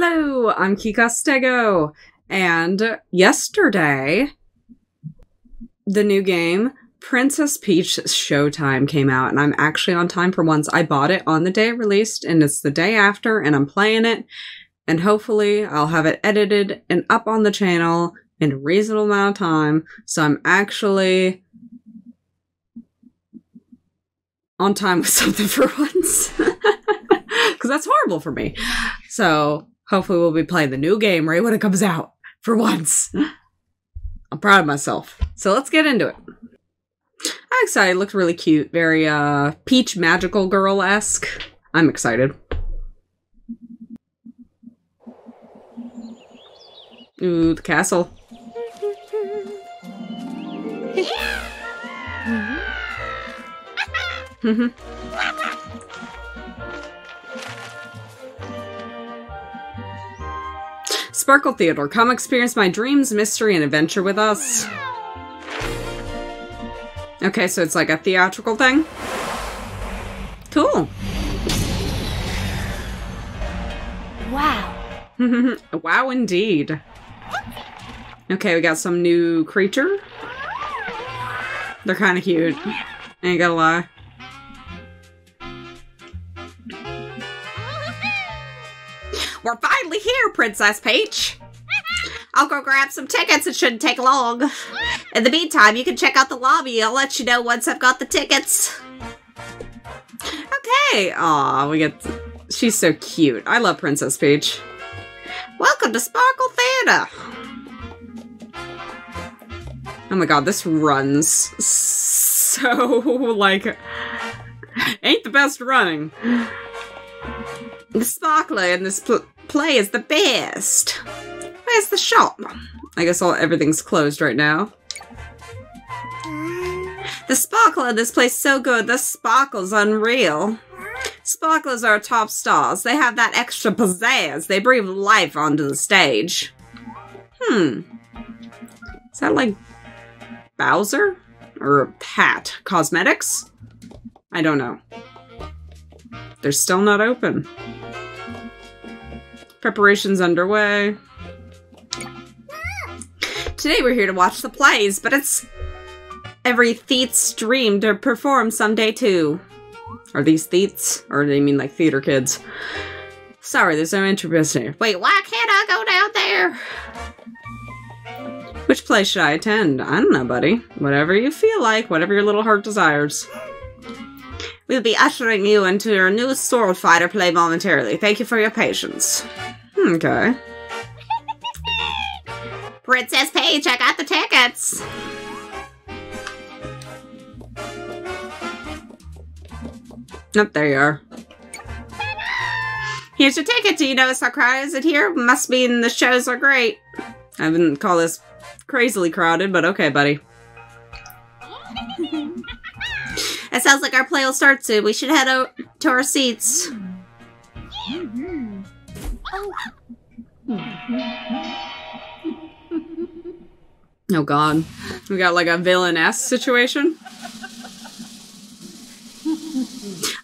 Hello, I'm KeyKostego, and yesterday, the new game Princess Peach Showtime came out, and I'm actually on time for once. I bought it on the day it released, and it's the day after, and I'm playing it, and hopefully I'll have it edited and up on the channel in a reasonable amount of time, so I'm actually on time with something for once. Because that's horrible for me. So hopefully we'll be playing the new game right when it comes out for once. I'm proud of myself. So let's get into it. I'm excited. It looked really cute. Very uh peach magical girl esque. I'm excited. Ooh, the castle. Mhm. Sparkle Theater, come experience my dreams, mystery, and adventure with us. Okay, so it's like a theatrical thing? Cool. Wow. wow, indeed. Okay, we got some new creature. They're kind of cute. Ain't gonna lie. Princess Peach. I'll go grab some tickets. It shouldn't take long. In the meantime, you can check out the lobby. I'll let you know once I've got the tickets. Okay. Aw, we get. She's so cute. I love Princess Peach. Welcome to Sparkle Theater. Oh my god, this runs so like ain't the best running. The sparkler in this play is the best. Where's the shop? I guess all everything's closed right now. The sparkler in this place so good. The sparkle's unreal. Sparklers are top stars. They have that extra pizzazz. They breathe life onto the stage. Hmm. Is that like Bowser? Or Pat Cosmetics? I don't know. They're still not open. Preparations underway. Today we're here to watch the plays, but it's every Theet's dream to perform someday too. Are these Theets? Or do they mean like theater kids? Sorry, there's no interest here. Wait, why can't I go down there? Which play should I attend? I don't know, buddy. Whatever you feel like, whatever your little heart desires. We'll be ushering you into your new sword fighter play momentarily. Thank you for your patience. Okay. Princess Peach, I got the tickets. Nope, there you are. Here's your ticket. Do you notice how crowded is it here? Must mean the shows are great. I wouldn't call this crazily crowded, but okay, buddy. Sounds like our play will start soon. We should head out to our seats. Oh god. We got like a villain-esque situation.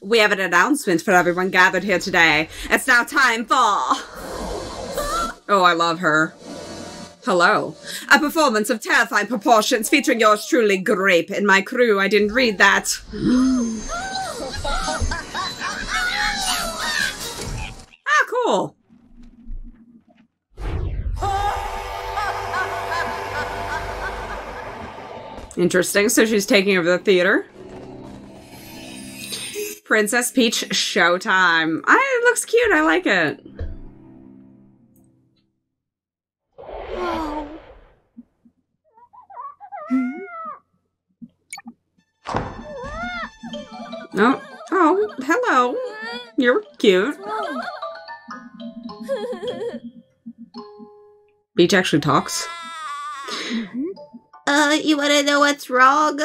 We have an announcement for everyone gathered here today. It's now time for. Oh, I love her. Hello. A performance of terrifying proportions featuring yours truly, Grape, and my crew. I didn't read that. ah, cool. Interesting. So she's taking over the theater. Princess Peach Showtime. I, it looks cute. I like it. Oh, oh, hello. You're cute. Peach actually talks. Uh, you wanna know what's wrong?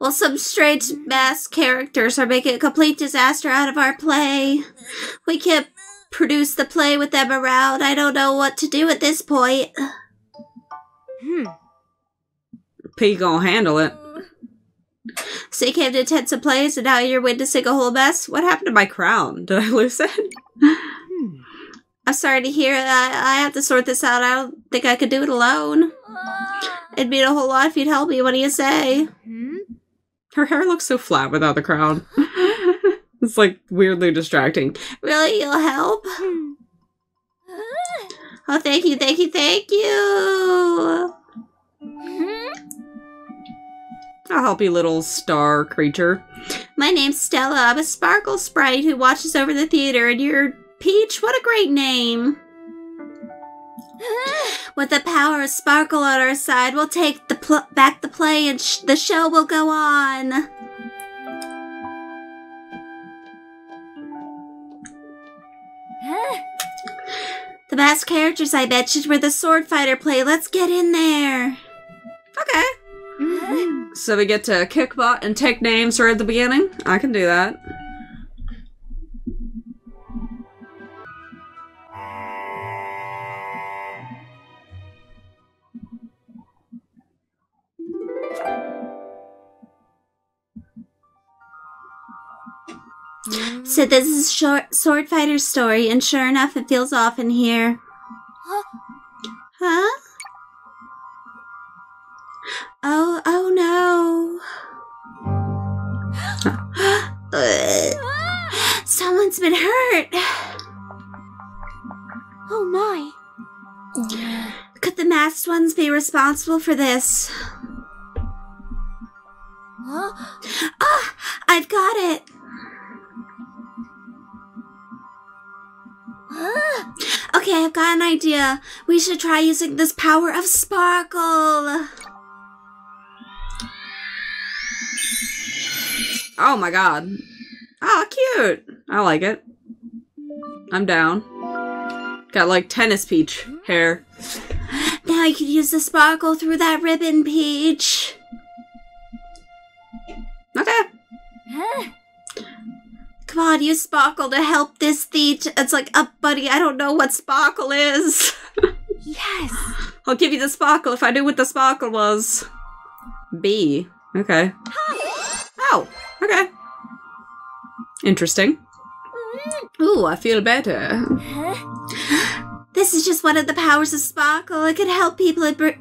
Well, some strange masked characters are making a complete disaster out of our play. We can't produce the play with them around. I don't know what to do at this point. Hmm. P gonna handle it. So you came to attend some plays and now you're witnessing a whole mess? What happened to my crown? Did I lose it? Hmm. I'm sorry to hear that. I have to sort this out. I don't think I could do it alone. It'd mean a whole lot if you'd help me. What do you say? Hmm? Her hair looks so flat without the crown. it's like weirdly distracting. Really? You'll help? Hmm. Oh, thank you, thank you, thank you. I'll help you, little star creature. My name's Stella. I'm a sparkle sprite who watches over the theater, and you're Peach. What a great name. With the power of Sparkle on our side, we'll take the back the play, and sh- the show will go on. The best characters I mentioned were the sword fighter play. Let's get in there. Okay. Mm-hmm. So we get to kick butt and take names right at the beginning? I can do that. So this is short sword fighter's story, and sure enough, it feels off in here. Huh? Responsible for this? Huh? Ah, I've got it. Okay, I've got an idea. We should try using this power of sparkle. Oh my god. Oh, cute. I like it. I'm down. Got like tennis peach hair. Now you could use the sparkle through that ribbon, Peach. Okay. Huh? Come on, use sparkle to help this thief. It's like, up, buddy, I don't know what sparkle is. Yes. I'll give you the sparkle if I knew what the sparkle was. B. Okay. Oh, okay. Interesting. Mm. Ooh, I feel better. Huh? This is just one of the powers of sparkle. It can help people and, br-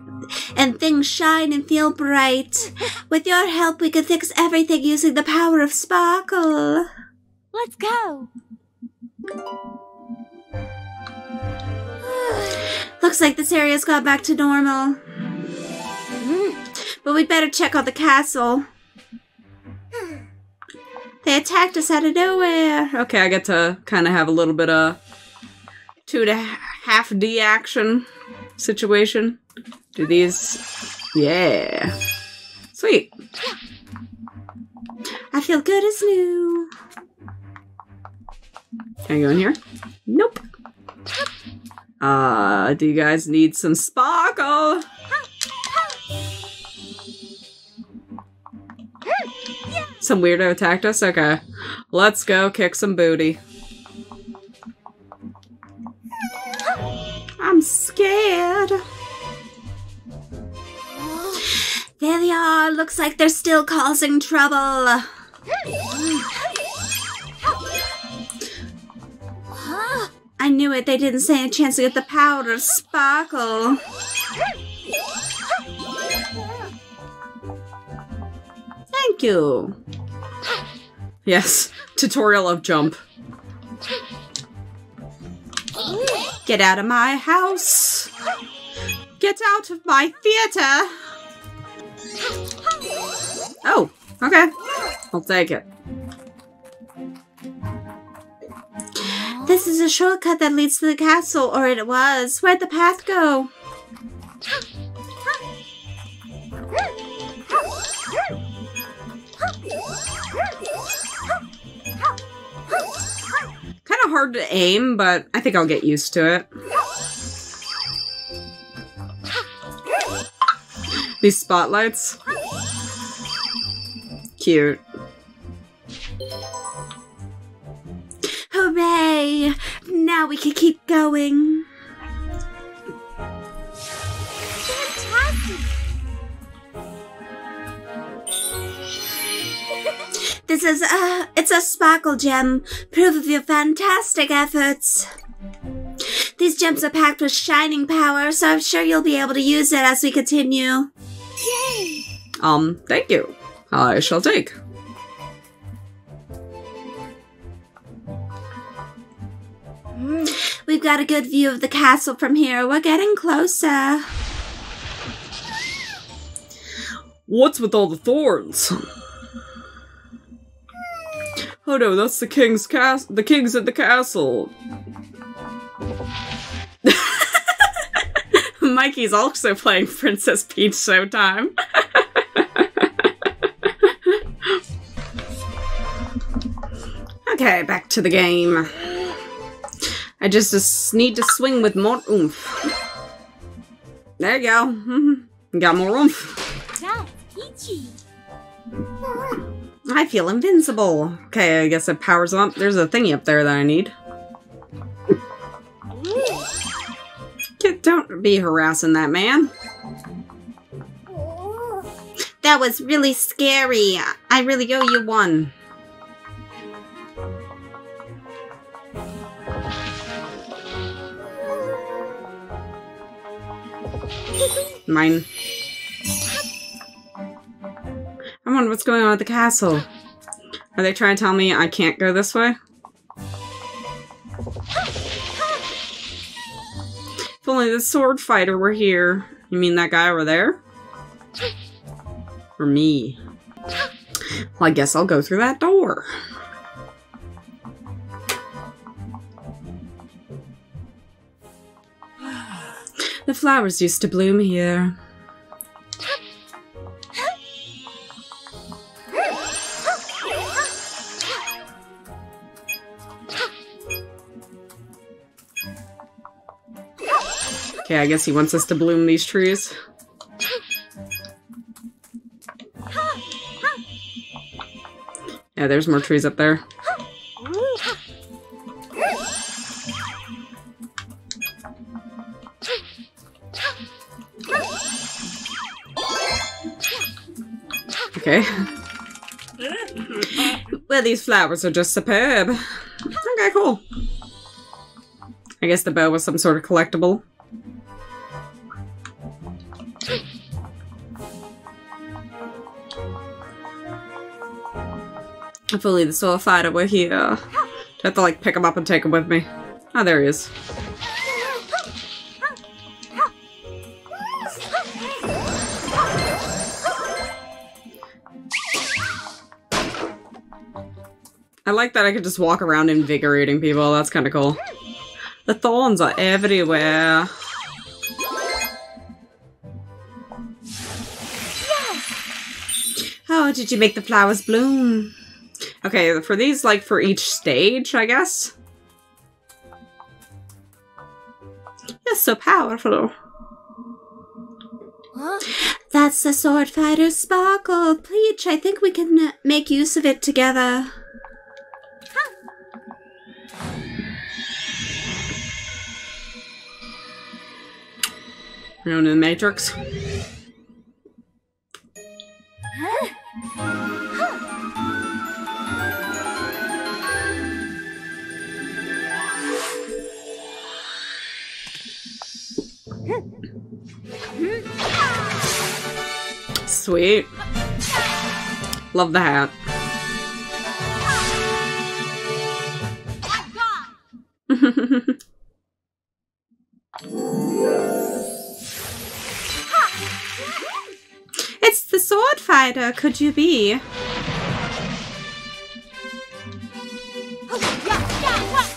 and things shine and feel bright. With your help, we can fix everything using the power of sparkle. Let's go. Looks like this area's got back to normal. Hmm. But we'd better check out the castle. They attacked us out of nowhere. Okay, I get to kind of have a little bit of two to half D action situation. Do these. Yeah. Sweet. I feel good as new. Can I go in here? Nope. Uh, do you guys need some sparkle? Some weirdo attacked us? Okay. Let's go kick some booty. I'm scared. There they are. Looks like they're still causing trouble. I knew it. They didn't stand a chance to get the power of sparkle. Thank you. Yes, tutorial of jump. Get out of my house. Get out of my theater. Oh, okay. I'll take it. This is a shortcut that leads to the castle, or it was. Where'd the path go? Hard to aim, but I think I'll get used to it. These spotlights. Cute. Hooray! Now we can keep going. This is a, it's a sparkle gem. Proof of your fantastic efforts. These gems are packed with shining power, so I'm sure you'll be able to use it as we continue. Yay! Um, thank you. I shall take. We've got a good view of the castle from here. We're getting closer. What's with all the thorns? Oh that's the king's cas- the king's at the castle. Mikey's also playing Princess Peach Showtime. okay, back to the game. I just, just need to swing with more oomph. There you go. Got more oomph. That's peachy. I feel invincible. Okay, I guess it powers up. There's a thingy up there that I need. Kid, don't be harassing that man. That was really scary. I really owe you one. Mine. What's going on at the castle. Are they trying to tell me I can't go this way? If only the sword fighter were here. You mean that guy over there? Or me? Well, I guess I'll go through that door. The flowers used to bloom here. Okay, I guess he wants us to bloom these trees. Yeah, there's more trees up there. Okay. well, these flowers are just superb. Okay, cool. I guess the bow was some sort of collectible. If only the sword fighter were here. I have to like pick him up and take him with me. Oh, there he is. I like that I could just walk around invigorating people. That's kind of cool. The thorns are everywhere. How oh, did you make the flowers bloom? Okay, for these, like, for each stage, I guess? It's so powerful. Huh? That's the sword fighter's sparkle. Peach, I think we can uh, make use of it together. You know, in the Matrix. Sweet. Love the hat. it's the sword fighter, could you be?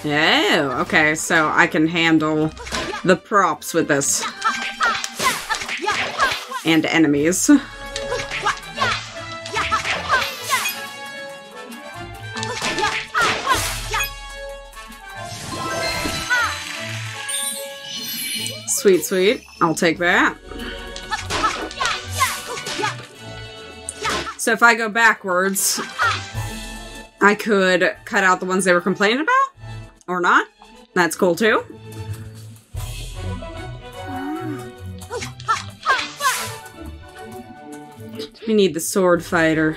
Oh, okay, so I can handle the props with this. And enemies. Sweet, sweet. I'll take that. So if I go backwards, I could cut out the ones they were complaining about? Or not? That's cool too. We need the sword fighter.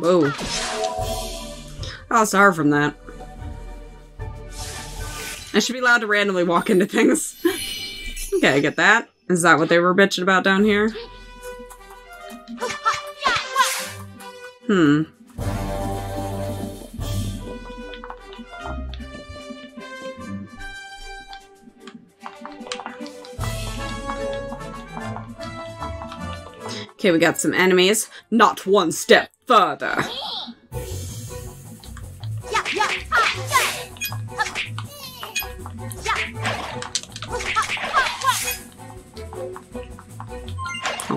Whoa. I'll starve from that. I should be allowed to randomly walk into things. okay, I get that. Is that what they were bitching about down here? Hmm. Okay, we got some enemies. Not one step further.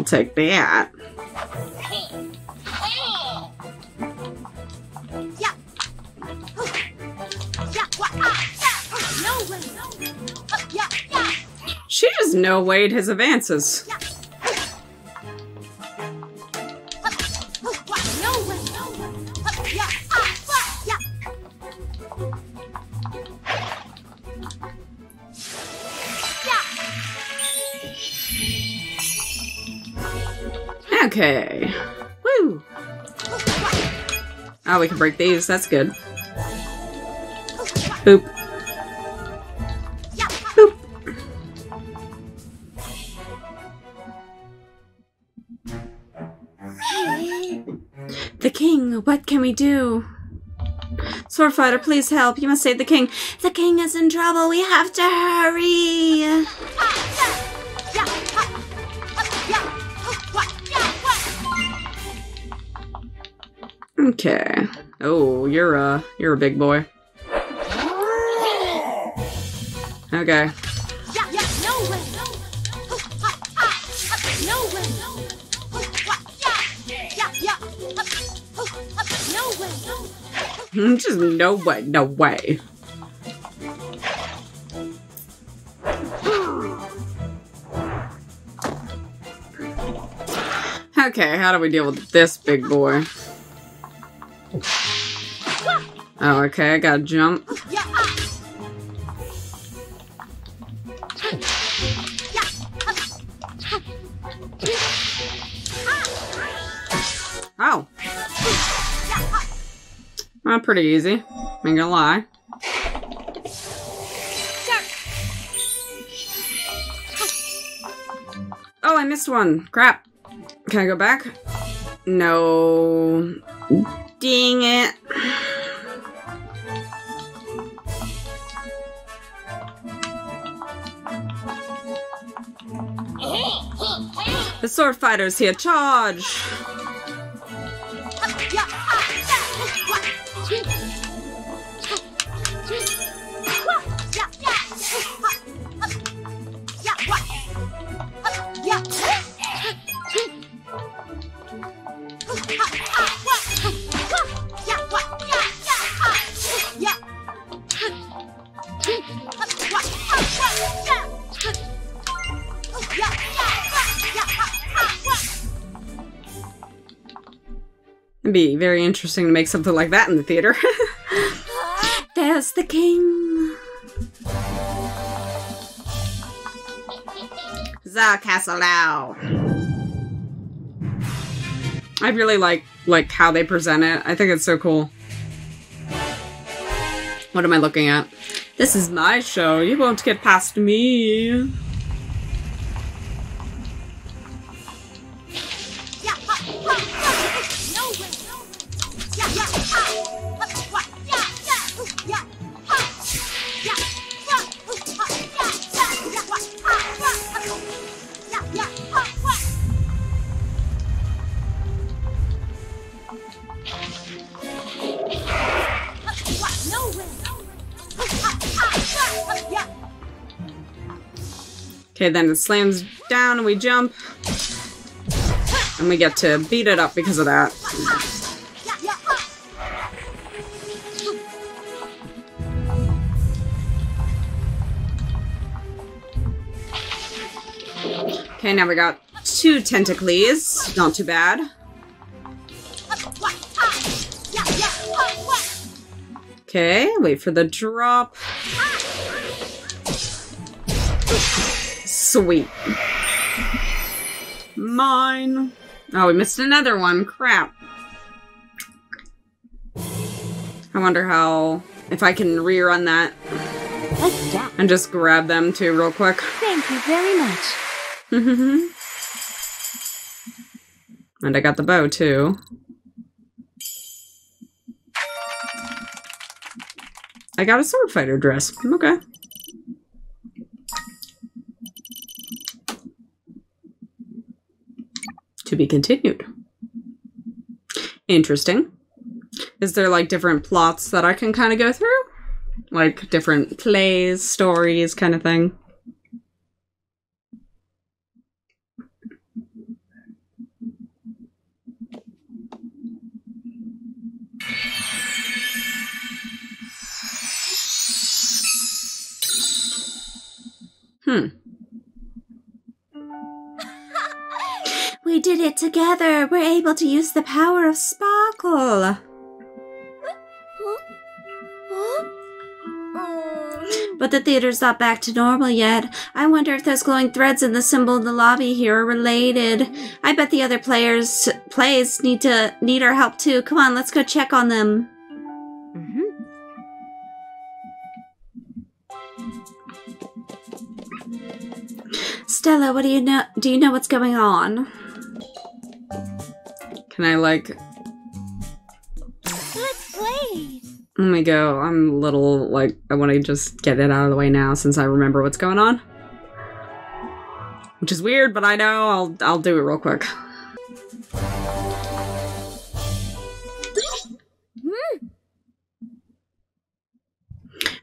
Take that. She just no weighed his advances. Okay. Woo! Oh, we can break these. That's good. Boop. Boop. The king, what can we do? Sword fighter, please help. You must save the king. The king is in trouble. We have to hurry. Okay. Oh, you're a you're a big boy. Okay. Just no way, no way. Okay, how do we deal with this big boy? Oh, okay, I gotta jump. Oh. Not pretty easy. I ain't gonna lie. Oh, I missed one. Crap. Can I go back? No. Dang it. Sword fighters here, charge! It'd be very interesting to make something like that in the theater. There's the king. the castle now. I really like like how they present it. I think it's so cool. What am I looking at? This is my show. You won't get past me. Okay, then it slams down and we jump. And we get to beat it up because of that. Okay, now we got two tentacles. Not too bad. Okay, wait for the drop. Sweet. Mine. Oh, we missed another one. Crap. I wonder how if I can rerun that that. and just grab them too real quick. Thank you very much. Mm-hmm. and I got the bow too. I got a sword fighter dress. Okay. To be continued. Interesting. Is there like different plots that I can kind of go through? Like different plays, stories, kind of thing? Hmm. We did it together. We're able to use the power of Sparkle. But the theater's not back to normal yet. I wonder if those glowing threads in the symbol in the lobby here are related. I bet the other players plays need to need our help too. Come on, let's go check on them. Stella, what do you know? Do you know what's going on? Can I like Let's play. Oh Let me go. I'm a little like I want to just get it out of the way now since I remember what's going on. Which is weird, but I know I'll I'll do it real quick.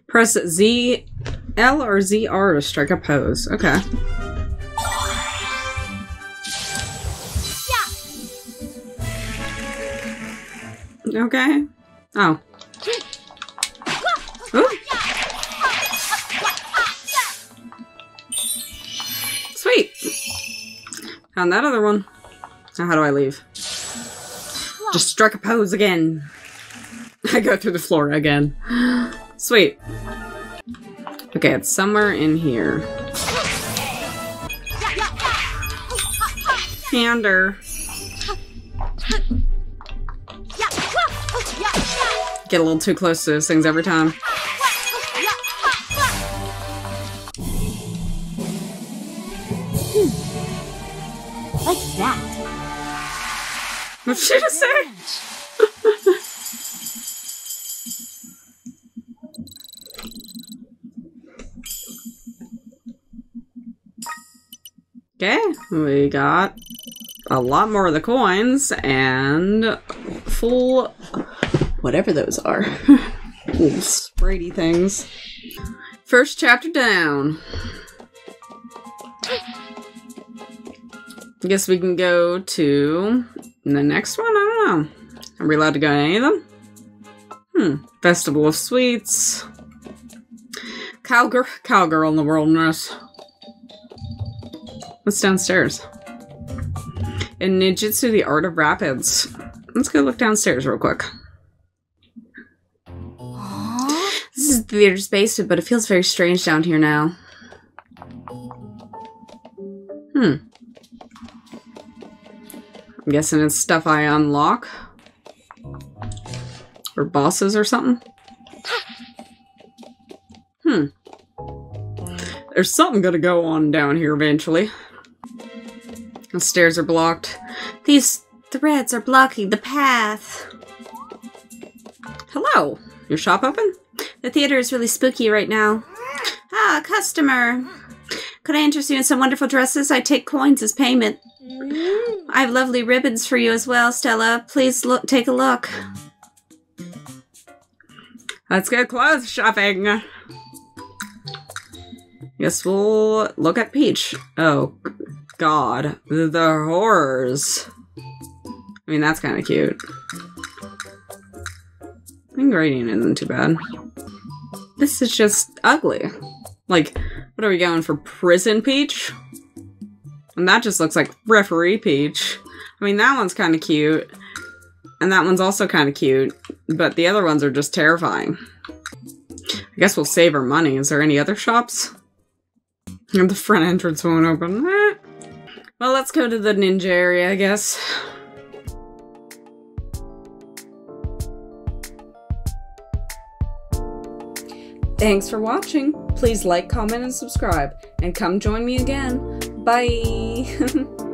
Press Z L or ZR to strike a pose. Okay. Okay. Oh. Sweet. Found that other one. Now how do I leave? Just struck a pose again. I go through the floor again. Sweet. Okay, it's somewhere in here. Hander. Get a little too close to those things every time. Hmm. Like that. What say? Okay, we got a lot more of the coins and full whatever those are. Sprayty things. First chapter down. I guess we can go to the next one. I don't know. Are we allowed to go to any of them? Hmm. Festival of Sweets. Cowgirl, cowgirl in the wilderness. What's downstairs? In Ninjutsu, the Art of Rapids. Let's go look downstairs real quick. The theater's basement, but it feels very strange down here now. Hmm. I'm guessing it's stuff I unlock. Or bosses or something. Hmm. There's something gonna go on down here eventually. The stairs are blocked. These threads are blocking the path. Hello. Your shop open? The theater is really spooky right now. Ah, customer. Could I interest you in some wonderful dresses? I take coins as payment. I have lovely ribbons for you as well, Stella. Please look take a look. Let's go clothes shopping. Guess we'll look at Peach. Oh, God. The, horrors. I mean, that's kind of cute. I think gradient isn't too bad. This is just ugly. Like, what are we going for? Prison Peach? And that just looks like Referee Peach. I mean, that one's kind of cute. And that one's also kind of cute. But the other ones are just terrifying. I guess we'll save our money. Is there any other shops? And the front entrance won't open. Eh. Well, let's go to the ninja area, I guess. Thanks for watching. Please like, comment, and subscribe. And come join me again. Bye.